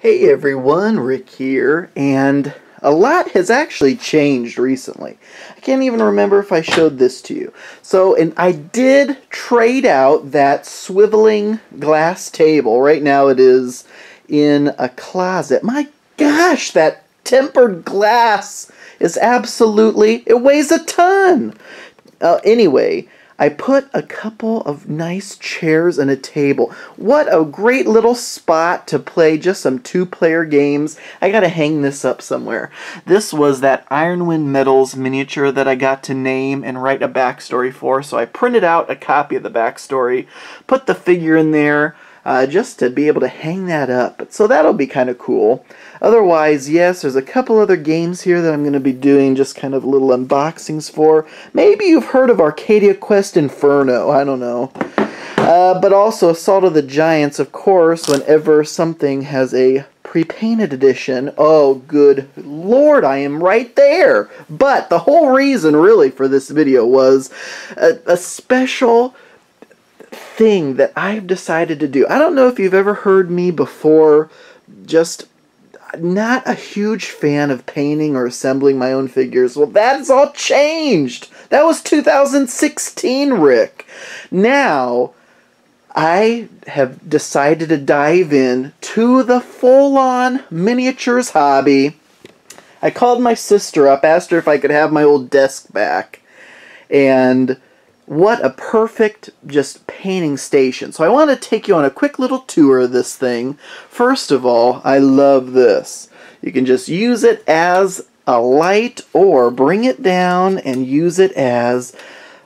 Hey everyone, Rick here, and a lot has actually changed recently. I can't even remember if I showed this to you. So, and I did trade out that swiveling glass table. Right now it is in a closet. My gosh, that tempered glass is absolutely, it weighs a ton. Uh, anyway, I put a couple of nice chairs and a table. What a great little spot to play just some two-player games. I gotta hang this up somewhere. This was that Ironwind Metals miniature that I got to name and write a backstory for, so I printed out a copy of the backstory, put the figure in there, uh, just to be able to hang that up. So that'll be kind of cool. Otherwise, yes, there's a couple other games here that I'm going to be doing just kind of little unboxings for. Maybe you've heard of Arcadia Quest Inferno, I don't know. Uh, but also Assault of the Giants, of course, whenever something has a pre-painted edition. Oh, good lord, I am right there! But the whole reason, really, for this video was a, a special thing that I've decided to do. I don't know if you've ever heard me before, just not a huge fan of painting or assembling my own figures. Well, that's all changed. That was 2016, Rick. Now, I have decided to dive in to the full-on miniatures hobby. I called my sister up, asked her if I could have my old desk back, and what a perfect just painting station. So I want to take you on a quick little tour of this thing. First of all, I love this. You can just use it as a light or bring it down and use it as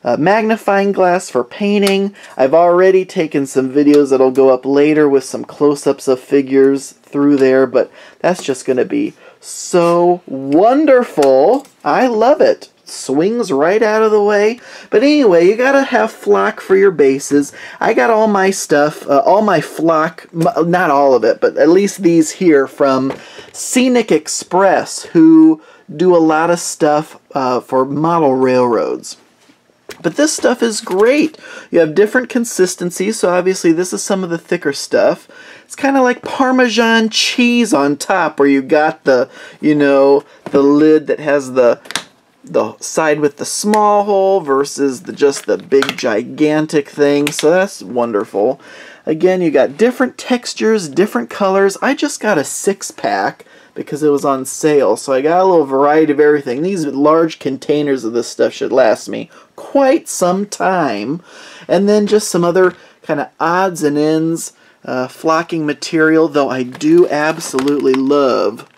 a magnifying glass for painting. I've already taken some videos that'll go up later with some close-ups of figures through there, but that's just going to be so wonderful. I love it swings right out of the way. But anyway, you gotta have flock for your bases. I got all my stuff, uh, all my flock, not all of it, but at least these here from Scenic Express, who do a lot of stuff uh, for model railroads. But this stuff is great. You have different consistencies, so obviously this is some of the thicker stuff. It's kind of like Parmesan cheese on top, where you got the, you know, the lid that has the the side with the small hole versus the just the big gigantic thing. So that's wonderful. Again, you got different textures, different colors. I just got a six pack because it was on sale. So I got a little variety of everything. These large containers of this stuff should last me quite some time. And then just some other kind of odds and ends, uh, flocking material, though I do absolutely love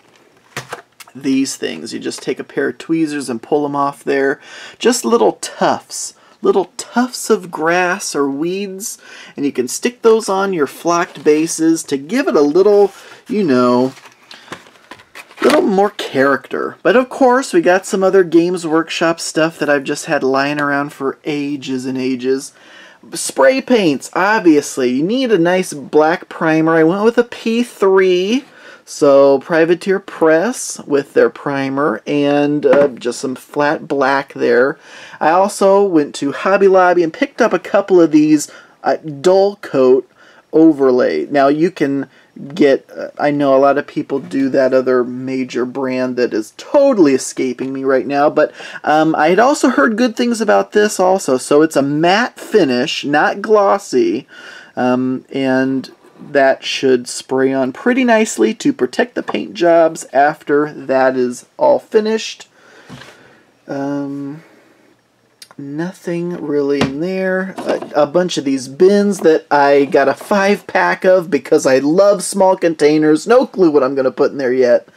these things. You just take a pair of tweezers and pull them off there. Just little tufts little tufts of grass or weeds and you can stick those on your flocked bases to give it a little, you know, little more character. But of course, we got some other Games Workshop stuff that I've just had lying around for ages and ages. Spray paints, obviously. You need a nice black primer. I went with a P3 so Privateer Press with their primer and uh, just some flat black there. I also went to Hobby Lobby and picked up a couple of these uh, dull coat overlay. Now you can get, uh, I know a lot of people do that other major brand that is totally escaping me right now, but um, I had also heard good things about this also. So it's a matte finish, not glossy, um, and that should spray on pretty nicely to protect the paint jobs after that is all finished. Um, nothing really in there. A, a, bunch of these bins that I got a five pack of because I love small containers. No clue what I'm going to put in there yet.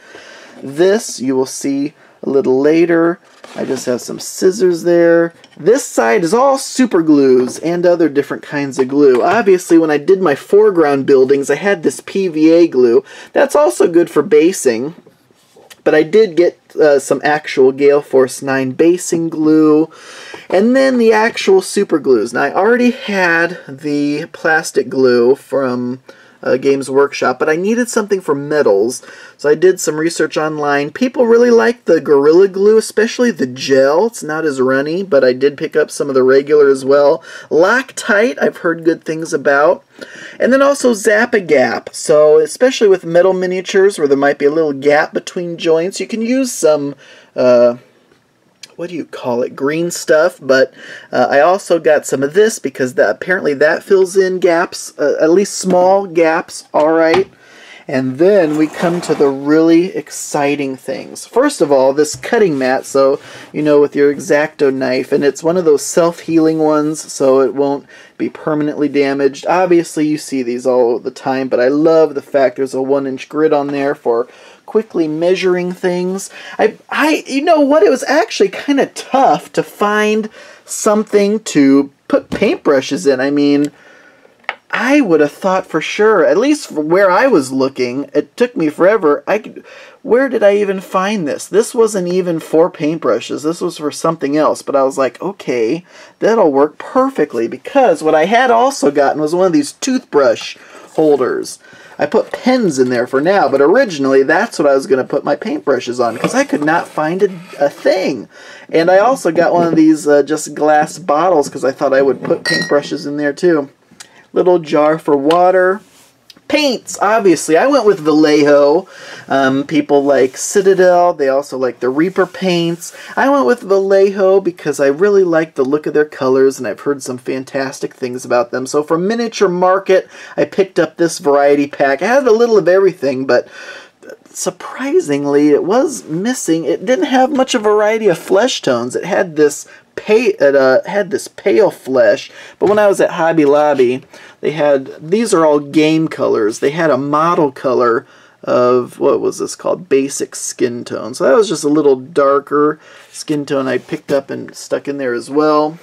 This you will see a little later. I just have some scissors there. This side is all super glues and other different kinds of glue. Obviously, when I did my foreground buildings, I had this PVA glue. That's also good for basing. But I did get uh, some actual Gale Force 9 basing glue. And then the actual super glues. Now, I already had the plastic glue from uh, Games Workshop, but I needed something for metals, so I did some research online. People really like the Gorilla Glue, especially the gel. It's not as runny, but I did pick up some of the regular as well. Loctite, I've heard good things about. And then also Zap-A-Gap. So especially with metal miniatures where there might be a little gap between joints, you can use some... Uh, what do you call it, green stuff, but uh, I also got some of this because that, apparently that fills in gaps, uh, at least small gaps, alright. And then we come to the really exciting things. First of all, this cutting mat, so you know with your X-Acto knife, and it's one of those self-healing ones, so it won't be permanently damaged. Obviously you see these all the time, but I love the fact there's a one inch grid on there for quickly measuring things. I, I, you know what? It was actually kind of tough to find something to put paintbrushes in. I mean, I would have thought for sure, at least where I was looking, it took me forever. I could, where did I even find this? This wasn't even for paintbrushes. This was for something else. But I was like, okay, that'll work perfectly because what I had also gotten was one of these toothbrush holders. I put pens in there for now, but originally that's what I was going to put my paintbrushes on because I could not find a, a, thing. And I also got one of these uh, just glass bottles because I thought I would put paintbrushes in there too. Little jar for water paints, obviously. I went with Vallejo. Um, people like Citadel. They also like the Reaper paints. I went with Vallejo because I really like the look of their colors and I've heard some fantastic things about them. So for Miniature Market, I picked up this variety pack. I had a little of everything, but surprisingly, it was missing. It didn't have much of a variety of flesh tones. It had this pay it uh, had this pale flesh, but when I was at Hobby Lobby, they had these are all game colors. They had a model color of what was this called basic skin tone. So that was just a little darker skin tone I picked up and stuck in there as well.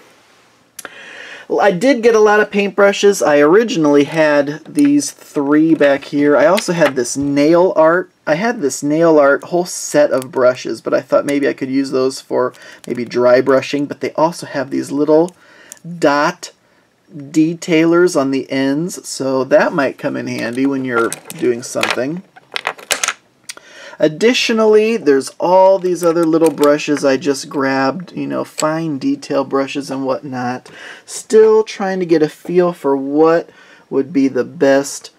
I did get a lot of paintbrushes. I originally had these three back here. I also had this nail art. I had this nail art whole set of brushes, but I thought maybe I could use those for maybe dry brushing. But they also have these little dot detailers on the ends, so that might come in handy when you're doing something. Additionally, there's all these other little brushes I just grabbed, you know, fine detail brushes and whatnot. Still trying to get a feel for what would be the best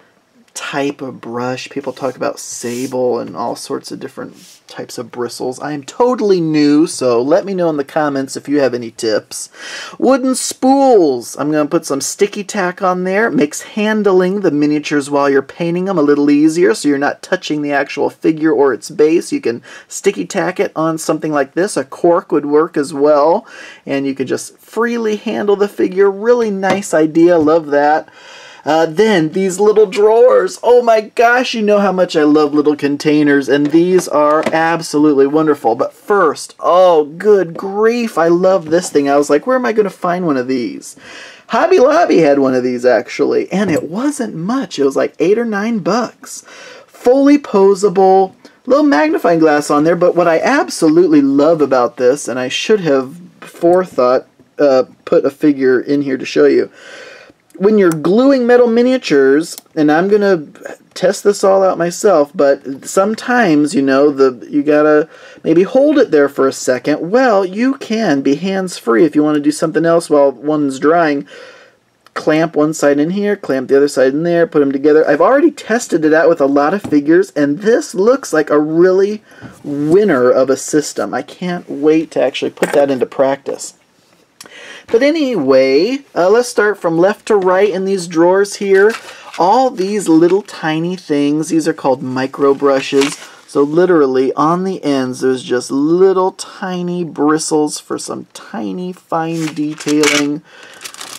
type of brush. People talk about sable and all sorts of different types of bristles. I am totally new, so let me know in the comments if you have any tips. Wooden spools. I'm going to put some sticky tack on there. Makes handling the miniatures while you're painting them a little easier so you're not touching the actual figure or its base. You can sticky tack it on something like this. A cork would work as well, and you could just freely handle the figure. Really nice idea. Love that. Uh, then these little drawers. Oh my gosh, you know how much I love little containers, and these are absolutely wonderful. But first, oh good grief, I love this thing. I was like, where am I going to find one of these? Hobby Lobby had one of these actually, and it wasn't much. It was like eight or nine bucks. Fully posable, little magnifying glass on there, but what I absolutely love about this, and I should have forethought uh, put a figure in here to show you when you're gluing metal miniatures, and I'm gonna test this all out myself, but sometimes you know the you gotta maybe hold it there for a second. Well, you can be hands free if you want to do something else while one's drying. Clamp one side in here, clamp the other side in there, put them together. I've already tested it out with a lot of figures, and this looks like a really winner of a system. I can't wait to actually put that into practice. But anyway, uh, let's start from left to right in these drawers here. All these little tiny things, these are called micro brushes. So literally on the ends, there's just little tiny bristles for some tiny fine detailing.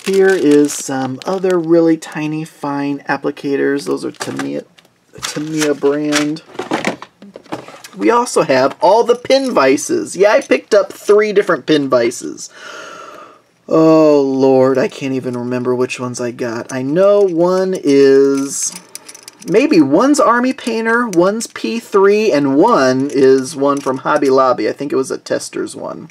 Here is some other really tiny fine applicators. Those are Tamiya, Tamiya brand. We also have all the pin vices. Yeah, I picked up three different pin vices. Oh, Lord, I can't even remember which ones I got. I know one is... Maybe one's Army Painter, one's P3, and one is one from Hobby Lobby. I think it was a Testors one.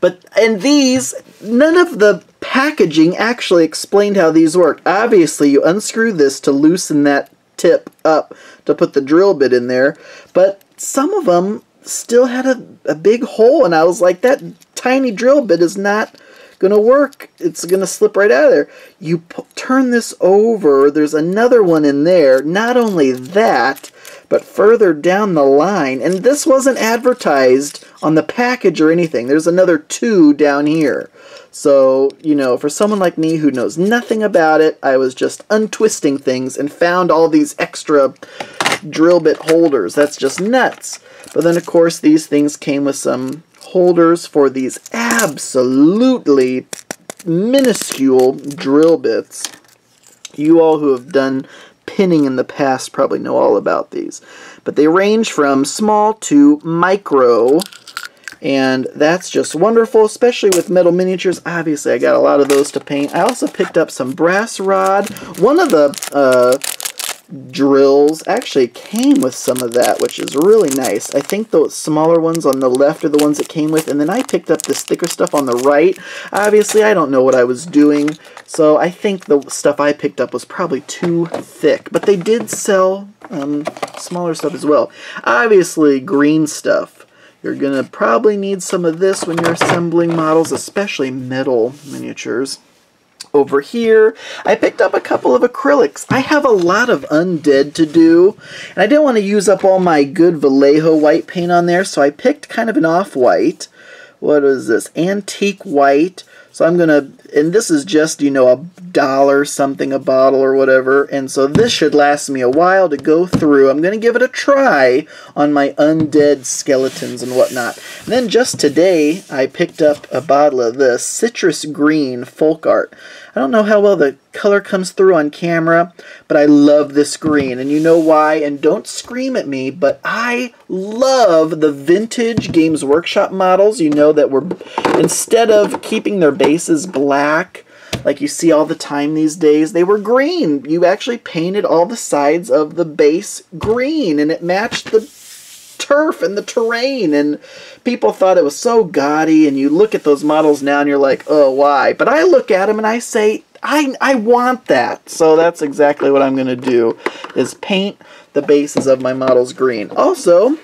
But, and these, none of the packaging actually explained how these work. Obviously, you unscrew this to loosen that tip up to put the drill bit in there, but some of them still had a, a big hole, and I was like, that tiny drill bit is not going to work. It's going to slip right out of there. You turn this over, there's another one in there. Not only that, but further down the line, and this wasn't advertised on the package or anything, there's another two down here. So, you know, for someone like me who knows nothing about it, I was just untwisting things and found all these extra drill bit holders. That's just nuts. But then, of course, these things came with some holders for these absolutely minuscule drill bits. You all who have done pinning in the past probably know all about these. But they range from small to micro, and that's just wonderful, especially with metal miniatures. Obviously, I got a lot of those to paint. I also picked up some brass rod. One of the uh, drills actually came with some of that, which is really nice. I think the smaller ones on the left are the ones that came with, and then I picked up this thicker stuff on the right. Obviously, I don't know what I was doing, so I think the stuff I picked up was probably too thick, but they did sell um, smaller stuff as well. Obviously, green stuff. You're going to probably need some of this when you're assembling models, especially metal miniatures over here. I picked up a couple of acrylics. I have a lot of undead to do, and I didn't want to use up all my good Vallejo white paint on there, so I picked kind of an off-white. What is this? Antique white. So I'm going to, and this is just, you know, a dollar something a bottle or whatever, and so this should last me a while to go through. I'm going to give it a try on my undead skeletons and whatnot. And then just today, I picked up a bottle of this Citrus Green Folk Art. I don't know how well the color comes through on camera, but I love this green, and you know why, and don't scream at me, but I love the vintage Games Workshop models. You know that we're, instead of keeping their bases black, like you see all the time these days, they were green. You actually painted all the sides of the base green, and it matched the turf and the terrain and people thought it was so gaudy and you look at those models now and you're like oh why? But i look at them and i say i i want that. So that's exactly what i'm going to do is paint the bases of my models green. Also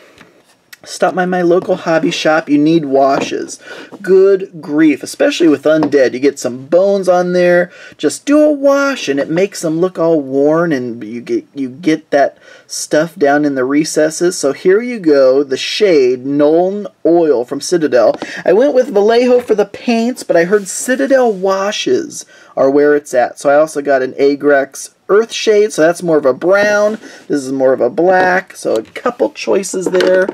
Stop by my local hobby shop. You need washes. Good grief, especially with undead. You get some bones on there. Just do a wash and it makes them look all worn and you get you get that stuff down in the recesses. So here you go, the shade Nuln Oil from Citadel. I went with Vallejo for the paints, but I heard Citadel washes are where it's at. So I also got an Agrex Earth Shade, so that's more of a brown. This is more of a black, so a couple choices there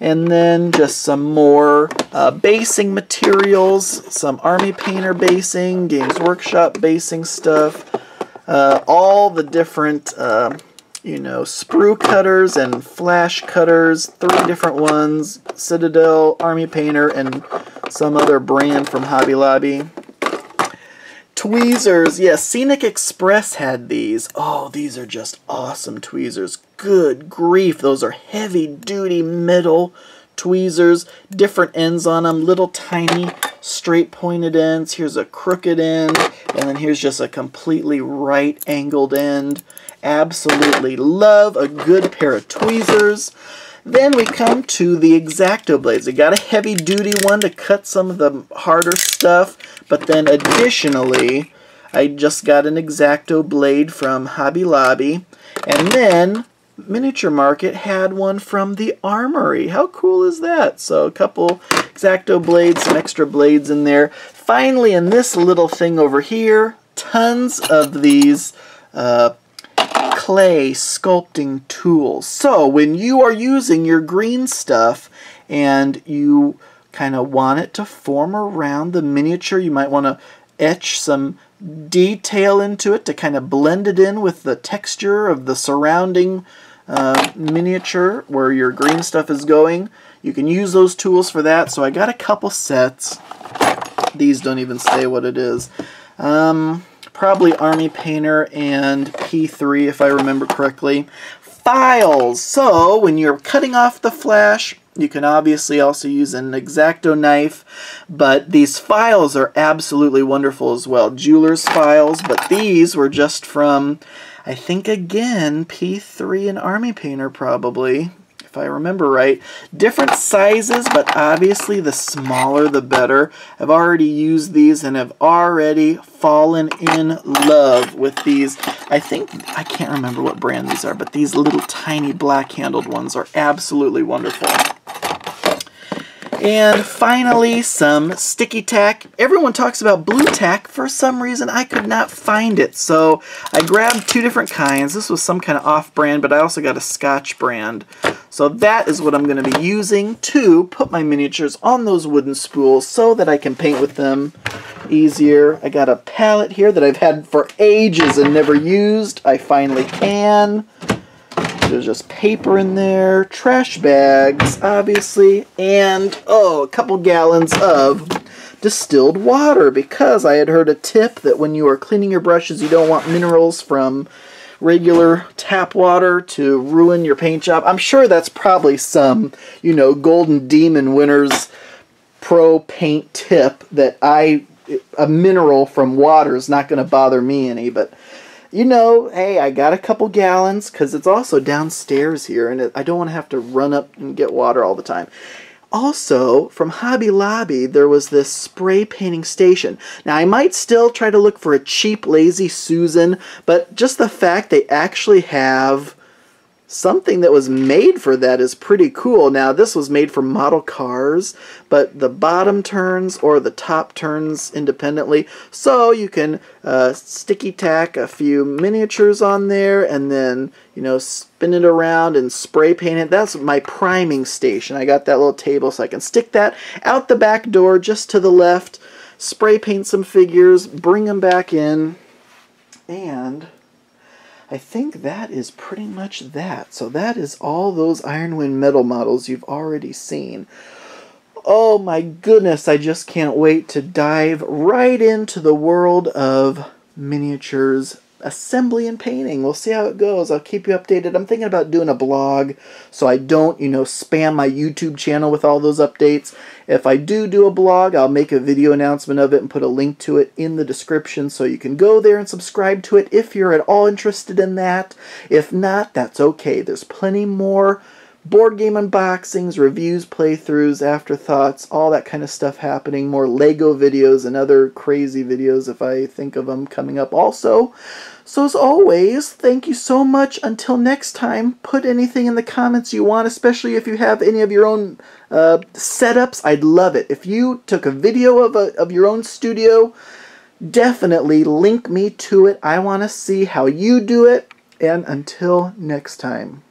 and then just some more uh, basing materials, some Army Painter basing, Games Workshop basing stuff, uh, all the different, uh, you know, sprue cutters and flash cutters, three different ones, Citadel, Army Painter, and some other brand from Hobby Lobby. Tweezers, yes, Scenic Express had these. Oh, these are just awesome tweezers. Good grief, those are heavy duty metal tweezers, different ends on them, little tiny straight pointed ends. Here's a crooked end, and then here's just a completely right angled end. Absolutely love a good pair of tweezers. Then we come to the X-Acto blades. I got a heavy duty one to cut some of the harder stuff, but then additionally, I just got an X-Acto blade from Hobby Lobby. And then Miniature Market had one from the Armory. How cool is that? So a couple X-Acto blades, some extra blades in there. Finally, in this little thing over here, tons of these uh, clay sculpting tools. So when you are using your green stuff and you kind of want it to form around the miniature, you might want to etch some detail into it to kind of blend it in with the texture of the surrounding uh, miniature where your green stuff is going. You can use those tools for that. So I got a couple sets. These don't even say what it is. Um, probably Army Painter and P3 if I remember correctly. files. So when you're cutting off the flash, you can obviously also use an X-Acto knife, but these files are absolutely wonderful as well. Jeweler's files, but these were just from, I think again, P3 and Army Painter probably if I remember right. Different sizes, but obviously the smaller the better. I've already used these and have already fallen in love with these. I think, I can't remember what brand these are, but these little tiny black-handled ones are absolutely wonderful. And finally, some sticky tack. Everyone talks about blue tack. For some reason, I could not find it. So I grabbed two different kinds. This was some kind of off-brand, but I also got a Scotch brand. So that is what I'm going to be using to put my miniatures on those wooden spools so that I can paint with them easier. I got a palette here that I've had for ages and never used. I finally can. There's just paper in there, trash bags, obviously, and, oh, a couple gallons of distilled water because I had heard a tip that when you are cleaning your brushes, you don't want minerals from regular tap water to ruin your paint job. I'm sure that's probably some, you know, Golden Demon Winners Pro paint tip that I, a mineral from water is not going to bother me any, but you know, hey, I got a couple gallons because it's also downstairs here and it, I don't want to have to run up and get water all the time. Also, from Hobby Lobby, there was this spray painting station. Now, I might still try to look for a cheap Lazy Susan, but just the fact they actually have something that was made for that is pretty cool. Now, this was made for model cars, but the bottom turns or the top turns independently. So you can uh, sticky tack a few miniatures on there and then, you know, spin it around and spray paint it. That's my priming station. I got that little table so I can stick that out the back door just to the left, spray paint some figures, bring them back in, and I think that is pretty much that. So that is all those Ironwind metal models you've already seen. Oh my goodness, I just can't wait to dive right into the world of miniatures assembly and painting. We'll see how it goes. I'll keep you updated. I'm thinking about doing a blog so I don't, you know, spam my YouTube channel with all those updates. If I do do a blog, I'll make a video announcement of it and put a link to it in the description so you can go there and subscribe to it if you're at all interested in that. If not, that's okay. There's plenty more board game unboxings, reviews, playthroughs, afterthoughts, all that kind of stuff happening. More Lego videos and other crazy videos if I think of them coming up also. So as always, thank you so much. Until next time, put anything in the comments you want, especially if you have any of your own uh, setups. I'd love it. If you took a video of, a, of your own studio, definitely link me to it. I want to see how you do it. And until next time.